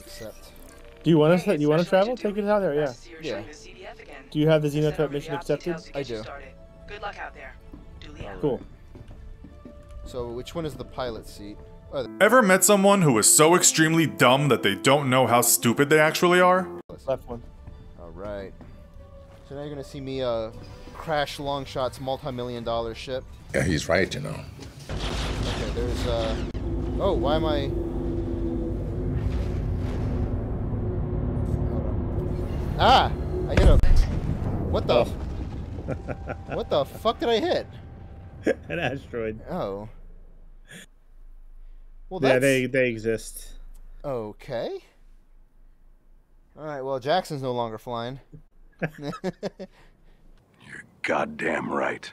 Accept. Do you want us? Hey, Do you want to travel? Take Two. us out there. Yeah. Nice to see you're Yeah. joining the CDF again. Do you have the Send XenoThreat mission accepted? I do. Good luck out there. Duly. Cool. So which one is the pilot seat? Oh, Ever met someone who is so extremely dumb that they don't know how stupid they actually are? Left one. All right. So now you're gonna see me uh, crash Longshot's multi-million dollar ship. Yeah, he's right, you know. Okay, there's uh. Oh, why am I? Ah! I hit him. What the? f- what the fuck did I hit? An asteroid. Oh. Well, Yeah, they they exist. okay. All right. Well, Jackson's no longer flying. You're goddamn right.